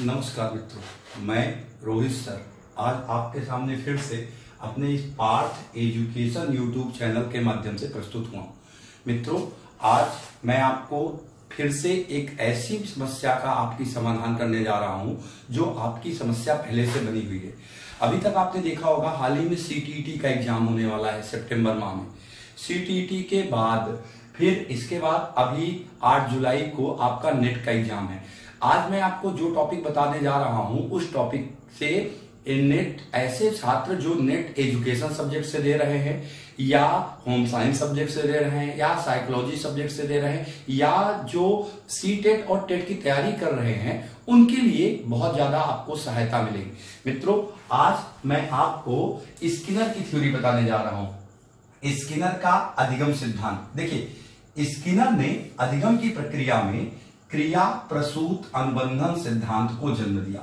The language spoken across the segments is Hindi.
नमस्कार मित्रों, मैं रोहित सर। आज आपके सामने फिर से अपने इस पार्थ एजुकेशन यूट्यूब चैनल के माध्यम से प्रस्तुत हुआ मित्रों, आज मैं आपको फिर से एक ऐसी समस्या का आपकी समाधान करने जा रहा हूँ, जो आपकी समस्या पहले से बनी हुई है। अभी तक आपने देखा होगा, हाल ही में सीटीईटी का एग्ज़ाम होने वाला है सितंबर माह में। सीटीईटी के बाद, फिर इसके बाद अभी 8 जुलाई को आपका नेट का एग्ज़ाम है। आज मैं आपको जो टॉपिक बताने जा रहा हूँ, उस टॉपिक से नेट ऐसे छात्र जो नेट एजुकेशन सब्जेक्ट से दे रहे हैं, या होम साइंस सब्जेक्ट से दे रहे हैं, या साइकोलॉजी सब्जेक्ट से दे रहे हैं, या जो सी टेट और टेट की तैयारी कर रहे हैं, उनके लिए बहुत ज़्यादा आपको सहायता मिलेगी। मित्रों, आज मैं आपको स्किनर की थ्योरी बताने जा रहा हूँ। स्किनर का अधिगम सिद्धांत। देखिए, स्किनर ने अधिगम की प्रक्रिया में क्रिया प्रसूत अनुबंधन सिद्धांत को जन्म दिया।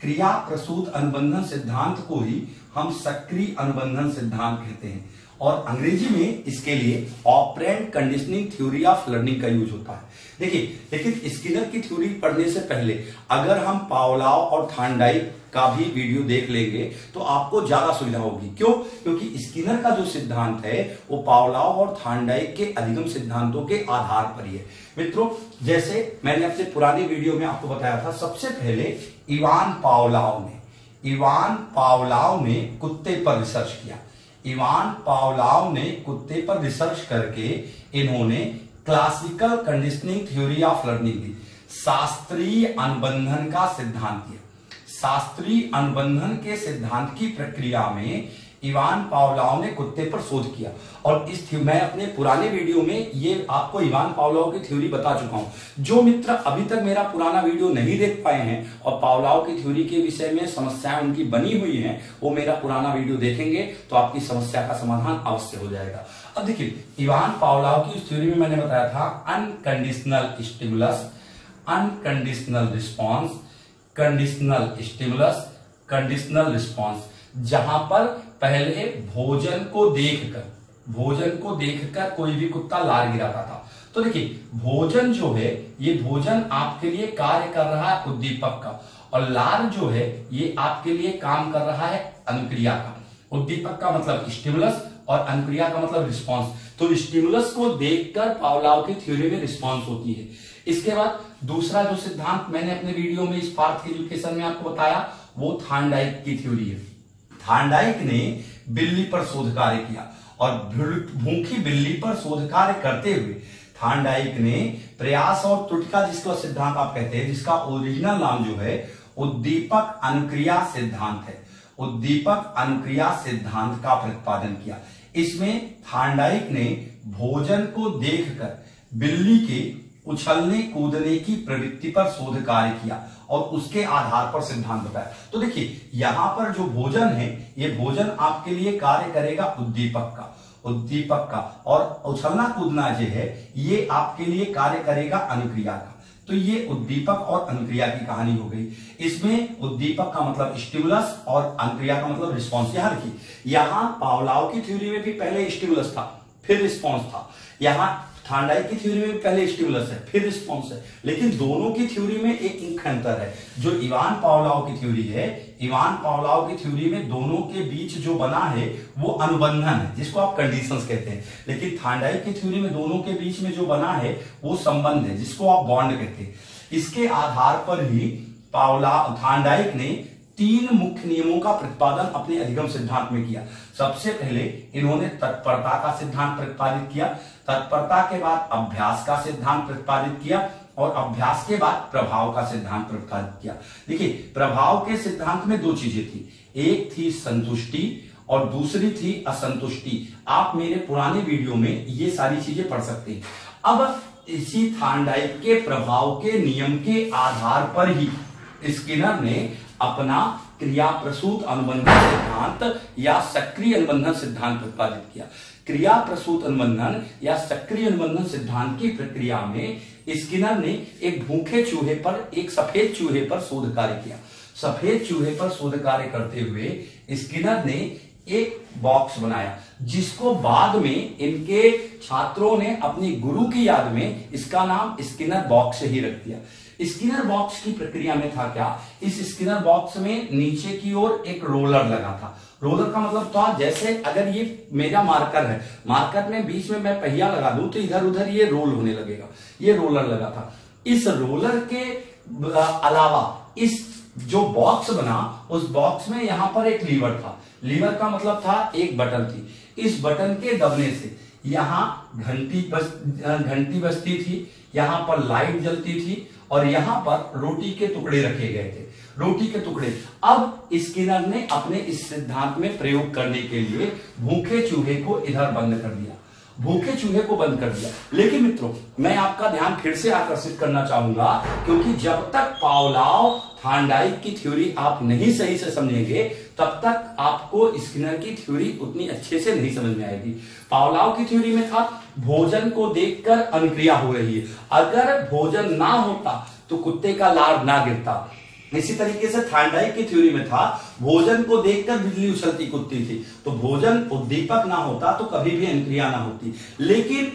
क्रिया प्रसूत अनुबंधन सिद्धांत को ही हम सक्रिय अनुबंधन सिद्धांत कहते हैं। और अंग्रेज़ी में इसके लिए operant conditioning theory of learning का यूज़ होता है। देखिए, लेकिन स्किनर की थ्योरी पढ़ने से पहले अगर हम पावलाव और थांडाइक का भी वीडियो देख लेंगे तो आपको ज़्यादा सुविधा होगी। क्यों? क्योंकि स्किनर का जो सिद्धांत है, वो पावलाव और थांडाइक के अधिगम सिद्धांतों के आधार पर ही है। मित्रों, जैसे मैंने अपने पुराने वीडियो में आपको बताया था, सबसे पहले इवान पावलाव ने, इवान पावलाव ने कुत्ते पर रिसर्च किया। इवान पावलाव ने कुत्ते पर रिसर्च करके इन्होंने classical conditioning theory of learning दी शास्त्रीय अनुबंधन का सिद्धांत दिया शास्त्रीय अनुबंधन के सिद्धांत की प्रक्रिया में इवान पावलाव ने कुत्ते पर शोध किया। और इस मैं अपने पुराने वीडियो में ये आपको इवान पावलाव की थ्योरी बता चुका हूँ। जो मित्र अभी तक मेरा पुराना वीडियो नहीं देख पाए हैं और पावलाव की थ्योरी के विषय में समस्याएँ उनकी बनी हुई हैं, वो मेरा पुराना वीडियो देखेंगे तो आपकी समस्या का समाधान अवश्य हो जाएगा। अब देखिए, इवान पावलाव की इस थ्योरी में मैंने बताया था unconditional stimulus unconditional response conditional stimulus conditional response जहाँ पर पहले भोजन को देखकर, भोजन को देखकर कोई भी कुत्ता लार गिराता था तो देखिए, भोजन जो है, ये भोजन आपके लिए कार्य कर रहा है उद्दीपक का, और लार जो है, ये आपके लिए काम कर रहा है अनुक्रिया का। उद्दीपक का मतलब स्टिमुलस और अनुक्रिया का मतलब रिस्पॉन्स तो स्टिमुलस को देखकर पावलाव की थ्योरी में रिस्पॉन्स होती है। इसके बाद दूसरा जो सिद्धांत मैंने अपने वीडियो में इस पार्थ एजुकेशन में आपको बताया, वो थांडाइक की थ्योरी है। थांडाइक ने बिल्ली पर शोध कार्य किया और भूखी बिल्ली पर शोध कार्य करते हुए थांडाइक ने प्रयास और त्रुटिका जिसका सिद्धांत आप कहते हैं, जिसका ओरिजिनल नाम जो है, उद्दीपक अनुक्रिया सिद्धांत है। उद्दीपक अनुक्रिया सिद्धांत का प्रतिपादन किया। इसमें थांडाइक ने भोजन को देखकर बिल्ली के उछलने, कूदने की प्रवृत्ति पर शोध कार्य किया और उसके आधार पर सिद्धांत बताया। तो देखिए, यहाँ पर जो भोजन है, ये भोजन आपके लिए कार्य करेगा उद्दीपक का। उद्दीपक का। और उछलना, कूदना जो है, ये आपके लिए कार्य करेगा अनुक्रिया का। तो ये उद्दीपक और अनुक्रिया की कहानी हो गई। इसमें उद्दीपक का मतलब स्टिमुलस और अनुक्रिया का मतलब रिस्पॉन्स यहाँ देखिए, यहाँ पावलाव की थ्योरी में भी पहले स्टिमुलस था, फिर रिस्पॉन्स था। यहाँ थांडाई की थ्योरी में पहले स्टिमुलस है, फिर रिस्पॉन्स है। लेकिन दोनों की थ्योरी में एक मुख्य अंतर है। जो इवान पावलाव की थ्योरी है, इवान पावलाव की थ्योरी में दोनों के बीच जो बना है, वो अनुबंधन है, जिसको आप कंडीशंस कहते हैं। लेकिन थांडाई की थ्योरी में दोनों के बीच में जो बना है, वो संबंध है, जिसको आप बॉन्ड कहते हैं। इसके आधार पर ही पावला, थांडाइक ने तीन मुख्य नियमों का प्रतिपादन अपने अधिगम सिद्धांत में किया। सबसे पहले इन्होंने तत्परता का सिद्धांत प्रतिपादित किया। तत्परता के बाद अभ्यास का सिद्धांत प्रतिपादित किया और अभ्यास के बाद प्रभाव का सिद्धांत प्रतिपादित किया। देखिए, प्रभाव के सिद्धांत में दो चीज़ें थी। एक थी संतुष्टि और दूसरी थी असंतुष्टि। आप मेरे पुराने वीडियो में ये सारी चीज़ें पढ़ सकते हैं। अब इसी थांडाइक के प्रभाव के नियम के आधार पर ही स्किनर ने अपना क्रिया प्रसूत अनुबंधन सिद्धांत या सक्रिय अनुबंधन सिद्धांत प्रतिपादित किया। क्रिया प्रसूत अनुबंधन या सक्रिय अनुबंधन सिद्धांत की प्रक्रिया में स्किनर ने एक भूखे चूहे पर, एक सफ़ेद चूहे पर शोध कार्य किया। सफ़ेद चूहे पर शोध कार्य करते हुए स्किनर ने एक बॉक्स बनाया, जिसको बाद में इनके छात्रों ने अपनी गुरु की याद में इसका नाम स्किनर बॉक्स ही रख दिया। स्किनर बॉक्स की प्रक्रिया में था क्या? इस स्किनर बॉक्स में नीचे की ओर एक रोलर लगा था। रोलर का मतलब था जैसे अगर ये मेरा मार्कर है, मार्कर में बीच में मैं पहिया लगा दूँ तो इधर उधर ये रोल होने लगेगा। ये रोलर लगा था। इस रोलर के अलावा इस जो बॉक्स बना, उस बॉक्स में यहाँ पर एक लीवर था। लीवर का मतलब था एक बटन थी। इस बटन के दबने से यहाँ घंटी बस घंटी बजती थी, यहाँ पर लाइट जलती थी और यहाँ पर रोटी के टुकड़े रखे गए थे। रोटी के टुकड़े। अब स्किनर ने अपने इस सिद्धांत में प्रयोग करने के लिए भूखे चूहे को इधर बंद कर दिया। भूखे चूहे को बंद कर दिया। लेकिन मित्रों, मैं आपका ध्यान फिर से आकर्षित करना चाहूँगा, क्योंकि जब तक पावलाव थांडाइक की थ्योरी आप नहीं सही से समझेंगे तब तक आपको स्किनर की थ्योरी उतनी अच्छे से नहीं समझ में आएगी। पावलाव की थ्योरी में था, भोजन को देखकर अनुक्रिया हो रही है। अगर भोजन ना होता तो कुत्ते का लार ना गिरता। इसी तरीके से थांडाई की थ्योरी में था, भोजन को देखकर बिजली उछलती कुत्ती थी। तो भोजन उद्दीपक ना होता तो कभी भी अनुक्रिया ना होती। लेकिन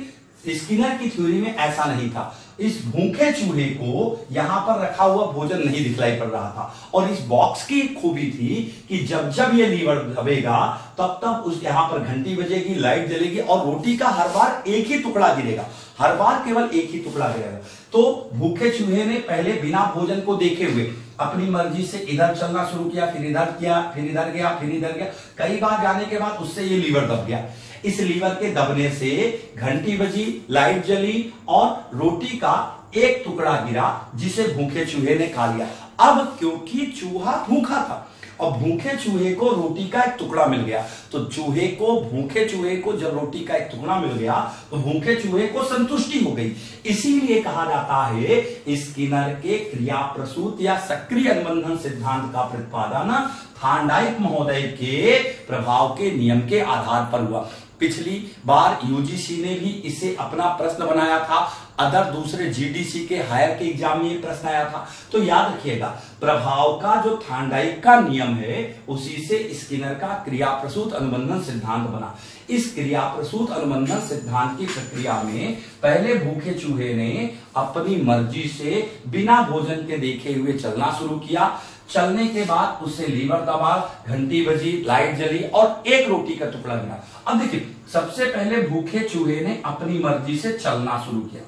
स्किनर की थ्योरी में ऐसा नहीं था। इस भूखे चूहे को यहाँ पर रखा हुआ भोजन नहीं दिखलाई पड़ रहा था। और इस बॉक्स की एक खूबी थी कि जब जब ये लीवर दबेगा, तब तब उस यहाँ पर घंटी बजेगी, लाइट जलेगी और रोटी का हर बार एक ही टुकड़ा गिरेगा। हर बार केवल एक ही टुकड़ा गिरेगा। तो भूखे चूहे ने पहले बिना भोजन को देखे हुए अपनी मर्ज़ी से इधर चलना शुरू किया, फिर इधर किया, फिर इधर गया, फिर इधर गया। कई बार जाने के बाद उससे ये लीवर दब गया। इस लीवर के दबने से घंटी बजी, लाइट जली और रोटी का एक टुकड़ा गिरा, जिसे भूखे चूहे ने खा लिया। अब क्योंकि चूहा भूखा था, और भूखे चूहे को रोटी का एक टुकड़ा मिल गया तो चूहे को, भूखे चूहे को जब रोटी का एक टुकड़ा मिल गया तो भूखे चूहे को संतुष्टि हो गई। इसीलिए कहा जाता है स्किनर के क्रिया प्रसूत या सक्रिय अनुबंधन सिद्धांत का प्रतिपादन थांडाइक महोदय के प्रभाव के नियम के आधार पर हुआ। पिछली बार यूजीसी ने भी इसे अपना प्रश्न बनाया था। अदर दूसरे जीडीसी के हायर के एग्ज़ाम में प्रश्न आया था। तो याद रखिएगा, प्रभाव का जो थांडाइक का नियम है, उसी से स्किनर का क्रिया प्रसूत अनुबंधन सिद्धांत बना। इस क्रिया प्रसूत अनुबंधन सिद्धांत की प्रक्रिया में पहले भूखे चूहे ने अपनी मर्ज़ी से बिना भोजन के देखे हुए चलना शुरू किया। चलने के बाद उससे लीवर दबा, घंटी बजी, लाइट जली और एक रोटी का टुकड़ा मिला। अब देखिए, सबसे पहले भूखे चूहे ने अपनी मर्ज़ी से चलना शुरू किया।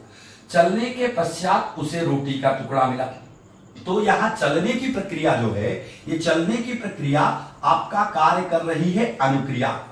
चलने के पश्चात उसे रोटी का टुकड़ा मिला। तो यहाँ चलने की प्रक्रिया जो है, ये चलने की प्रक्रिया आपका कार्य कर रही है अनुक्रिया।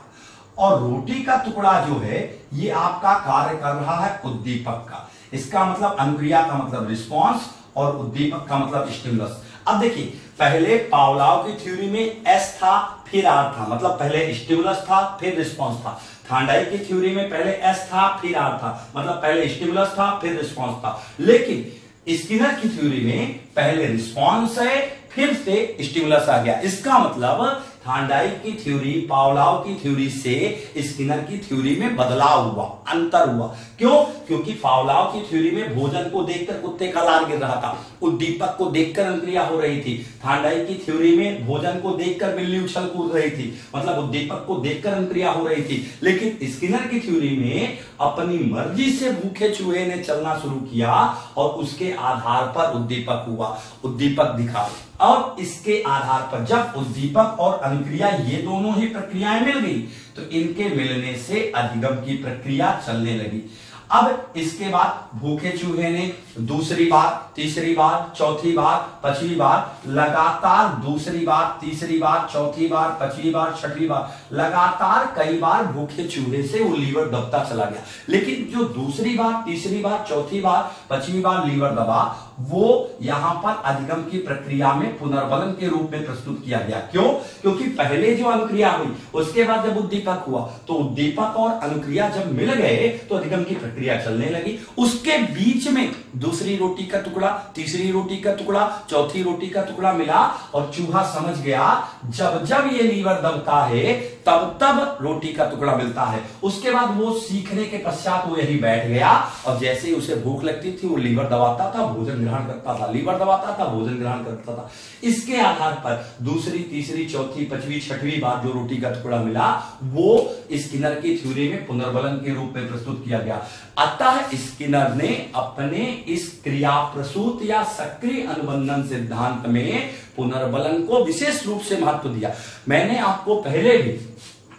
और रोटी का टुकड़ा जो है, ये आपका कार्य कर रहा है उद्दीपक का। इसका मतलब अनुक्रिया का मतलब रिस्पॉन्स और उद्दीपक का मतलब स्टिमुलस। अब देखिए पहले पावलाव की थ्योरी में एस था, फिर आर था। मतलब पहले स्टिमुलस था, फिर रिस्पॉन्स था। थांडाई की थ्योरी में पहले एस था, फिर आर था। मतलब पहले स्टिमुलस था, फिर रिस्पॉन्स था। लेकिन स्किनर की थ्योरी में पहले रिस्पॉन्स है, फिर से स्टिमुलस आ गया। इसका मतलब थांडाइक की थ्योरी पावलाव की थ्योरी से स्किनर की थ्योरी में बदलाव हुआ, अंतर हुआ। क्यों? क्योंकि पावलाव की थ्योरी में भोजन को देखकर कुत्ते का लार गिर रहा था। उद्दीपक को देखकर अंक्रिया हो रही थी। थांडाइक की थ्योरी में भोजन को देखकर बिल्ली उछल कूद रही थी। मतलब उद्दीपक को देखकर अंक्रिया हो रही थी। लेकिन स्किनर की थ्योरी में अपनी मर्ज़ी से भूखे चूहे ने चलना शुरू किया और उसके आधार पर उद्दीपक हुआ। उद्दीपक दिखा और इसके आधार पर जब उद्दीपक और अनुक्रिया ये दोनों ही प्रक्रियाएँ मिल गई तो इनके मिलने से अधिगम की प्रक्रिया चलने लगी। अब इसके बाद भूखे चूहे ने दूसरी बार, तीसरी बार, चौथी बार पचवी बार, लगातार दूसरी बार, तीसरी बार, चौथी बार पचवी बार, छठवीं बार लगातार कई बार भूखे चूहे से वो लीवर दबता चला गया। लेकिन जो दूसरी बार, तीसरी बार, चौथी बार, पचवी बार लीवर दबा, वो यहाँ पर अधिगम की प्रक्रिया में पुनर्बलन के रूप में प्रस्तुत किया गया। क्यों? क्योंकि पहले जो अनुक्रिया हुई, उसके बाद जब उद्दीपक हुआ तो उद्दीपक और अनुक्रिया जब मिल गए तो अधिगम की प्रक्रिया चलने लगी। उसके बीच में दूसरी रोटी का टुकड़ा, तीसरी रोटी का टुकड़ा, चौथी रोटी का टुकड़ा मिला और चूहा समझ गया, जब जब ये लीवर दबता है तब तब रोटी का टुकड़ा मिलता है। उसके बाद वो सीखने के पश्चात वो यही बैठ गया। और जैसे ही उसे भूख लगती थी, वो लीवर दबाता था, भोजन ग्रहण करता था। लीवर दबाता था, भोजन ग्रहण करता था। इसके आधार पर दूसरी, तीसरी, चौथी, पांचवी, छठवीं बार जो रोटी का टुकड़ा मिला, वो स्किनर की थ्योरी में पुनर्बलन के रूप में प्रस्तुत किया गया। अतः स्किनर ने अपने इस क्रिया प्रसूत या सक्रिय अनुबंधन सिद्धांत में पुनर्बलन को विशेष रूप से महत्व दिया। मैंने आपको पहले भी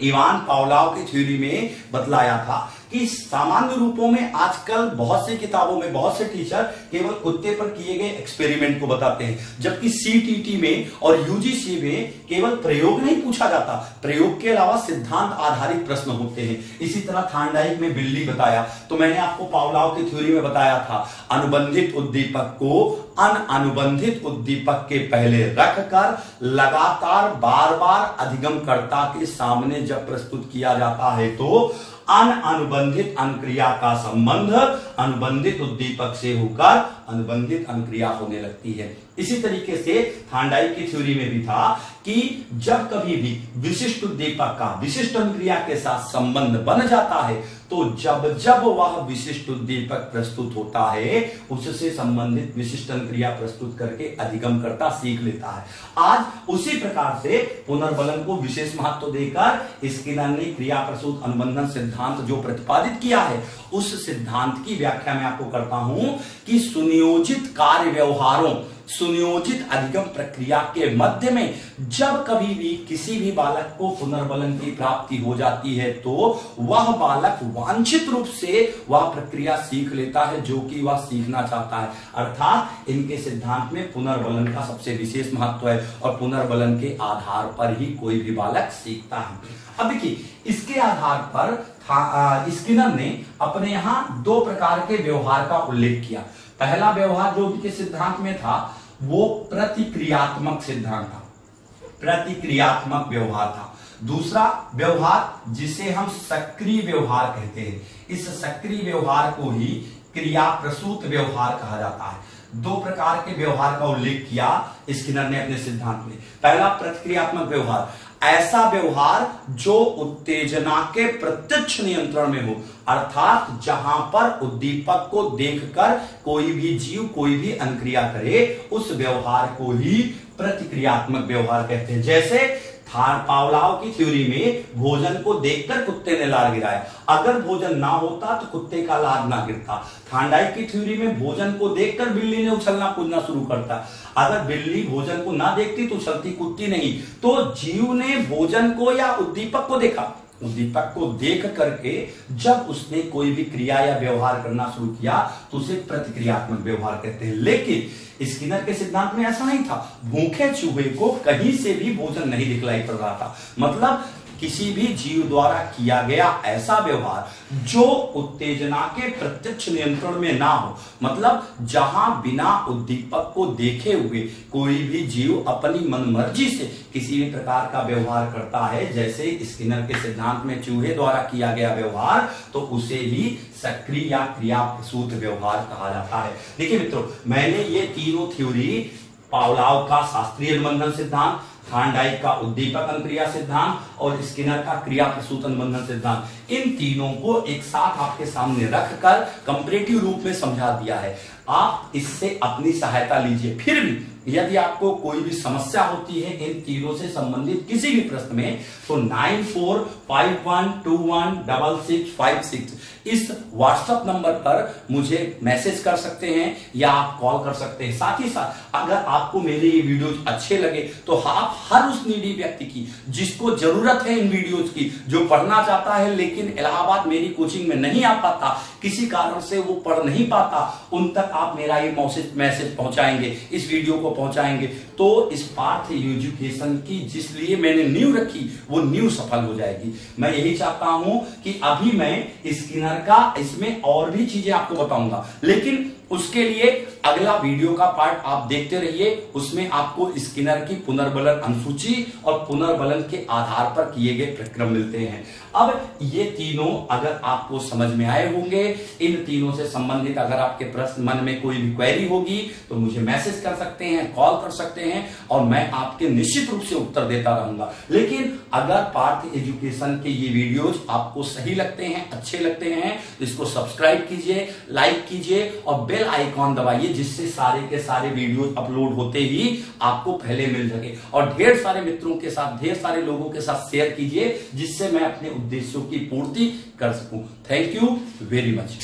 इवान पावलाव की थ्योरी में बतलाया था। कि सामान्य रूपों में आजकल बहुत सी किताबों में, बहुत से टीचर केवल कुत्ते पर किए गए एक्सपेरिमेंट को बताते हैं, जबकि सीटीटी में और यूजीसी में केवल प्रयोग नहीं पूछा जाता। प्रयोग के अलावा सिद्धांत आधारित प्रश्न होते हैं। इसी तरह थांडाइक में बिल्ली बताया तो मैंने आपको पावलाव की थ्योरी में बताया था, अनुबंधित उद्दीपक को अन अनुबंधित उद्दीपक के पहले रखकर लगातार बार बार अधिगम करता के सामने जब प्रस्तुत किया जाता है तो अन अनुबंधित अनुक्रिया का संबंध, अनुबंधित उद्दीपक से होकर अनुबंधित अनुक्रिया होने लगती है। इसी तरीके से थांडाई की थ्योरी में भी था कि जब कभी भी विशिष्ट उद्दीपक का, विशिष्ट अनुक्रिया के साथ संबंध बन जाता है तो जब जब वह विशिष्ट उद्दीपक प्रस्तुत होता है, उससे संबंधित विशिष्ट अनुक्रिया प्रस्तुत करके अधिगम करता सीख लेता है। आज उसी प्रकार से पुनर्बलन को विशेष महत्व देकर स्किनर ने क्रिया प्रसूत अनुबंधन सिद्धांत जो प्रतिपादित किया है, उस सिद्धांत की व्याख्या मैं आपको करता हूँ कि सुनियोजित कार्य व्यवहारों सुनियोजित अधिगम प्रक्रिया के मध्य में जब कभी भी किसी भी बालक को पुनर्बलन की प्राप्ति हो जाती है तो वह बालक वांछित रूप से वह प्रक्रिया सीख लेता है जो कि वह सीखना चाहता है। अर्थात इनके सिद्धांत में पुनर्बलन का सबसे विशेष महत्व है और पुनर्बलन के आधार पर ही कोई भी बालक सीखता है। अब देखिए, इसके आधार पर स्किनर ने अपने यहाँ दो प्रकार के व्यवहार का उल्लेख किया। पहला व्यवहार जो उनके सिद्धांत में था, वो प्रतिक्रियात्मक सिद्धांत था। प्रतिक्रियात्मक व्यवहार था। दूसरा व्यवहार, जिसे हम सक्रिय व्यवहार कहते हैं, इस सक्रिय व्यवहार को ही क्रिया प्रसूत व्यवहार कहा जाता है। दो प्रकार के व्यवहार का उल्लेख किया स्किनर ने अपने सिद्धांत में। पहला प्रतिक्रियात्मक व्यवहार ऐसा व्यवहार जो उत्तेजना के प्रत्यक्ष नियंत्रण में हो। अर्थात जहाँ पर उद्दीपक को देखकर कोई भी जीव, कोई भी अंक्रिया करे, उस व्यवहार को ही प्रतिक्रियात्मक व्यवहार कहते हैं। जैसे पावलाव की थ्योरी में भोजन को देखकर कुत्ते ने लार गिराया। अगर भोजन ना होता तो कुत्ते का लार ना गिरता। थांडाइक की थ्योरी में भोजन को देखकर बिल्ली ने उछलना कूदना शुरू करता। अगर बिल्ली भोजन को ना देखती तो उछलती कूदती नहीं। तो जीव ने भोजन को या उद्दीपक को देखा। उद्दीपक को देख करके जब उसने कोई भी क्रिया या व्यवहार करना शुरू किया तो उसे प्रतिक्रियात्मक व्यवहार कहते हैं। लेकिन स्किनर के सिद्धांत में ऐसा नहीं था। भूखे चूहे को कहीं से भी भोजन नहीं दिखलाई पड़ रहा था। मतलब किसी भी जीव द्वारा किया गया ऐसा व्यवहार जो उत्तेजना के प्रत्यक्ष नियंत्रण में ना हो मतलब जहाँ बिना उद्दीपक को देखे हुए कोई भी जीव अपनी मनमर्जी से किसी भी प्रकार का व्यवहार करता है, जैसे स्किनर के सिद्धांत में चूहे द्वारा किया गया व्यवहार तो उसे ही सक्रिय या क्रिया सूत्र व्यवहार कहा जाता है। देखिए मित्रों, मैंने ये तीनों थ्योरी पावलाव का शास्त्रीय अनुबंधन सिद्धांत थांडाइक का उद्दीपक अनुक्रिया सिद्धांत और स्किनर का क्रिया प्रसूतन बंधन सिद्धांत। इन तीनों को एक साथ आपके सामने रखकर कंपरेटिव रूप में समझा दिया है। आप इससे अपनी सहायता लीजिए, फिर भी यदि आपको कोई भी समस्या होती है इन तीनों से संबंधित किसी भी प्रश्न में तो nine four five one two one double six five six इस व्हाट्सएप नंबर पर मुझे मैसेज कर सकते हैं या आप कॉल कर सकते हैं। साथ ही साथ, अगर आपको मेरे ये वीडियोज़ अच्छे लगे तो आप हर उस निडी व्यक्ति की, जिसको ज़रूरत है इन वीडियोज़ की, जो पढ़ना चाहता है लेकिन इलाहाबाद मेरी कोचिंग में नहीं आ पाता, किसी कारण से वो पढ़ नहीं पाता, उन तक आप मेरा ये मैसेज पहुंचाएँगे। इस वीडियो को पहुंचाएँगे। तो इस पार्थ एजुकेशन की जिसलिए मैंने न्यू रखी, वो न्यू सफल हो जाएगी। मैं यही चाहता हूँ कि अभी मैं स्किनर का, इसमें और भी चीज़ें आपको बताऊँगा। लेकिन उसके लिए अगला वीडियो का पार्ट आप देखते रहिए। उसमें आपको स्किनर की पुनर्बलन अनुसूची और पुनर्बलन के आधार पर किए गए प्रक्रम मिलते हैं। अब ये तीनों अगर आपको समझ में आए होंगे, इन तीनों से संबंधित अगर आपके प्रश्न मन में कोई भी क्वेरी होगी तो मुझे मैसेज कर सकते हैं कॉल कर सकते हैं और मैं आपके निश्चित रूप से उत्तर देता रहूँगा। लेकिन अगर पार्थ एजुकेशन के ये वीडियोज़ आपको सही लगते हैं, अच्छे लगते हैं तो इसको सब्सक्राइब कीजिए लाइक कीजिए और बेल आइकॉन दबाइए, जिससे सारे के सारे वीडियो अपलोड होते ही आपको पहले मिल सके। और ढेर सारे मित्रों के साथ, ढेर सारे लोगों के साथ शेयर कीजिए, जिससे मैं अपने उद्देश्यों की पूर्ति कर सकूँ। Thank you very much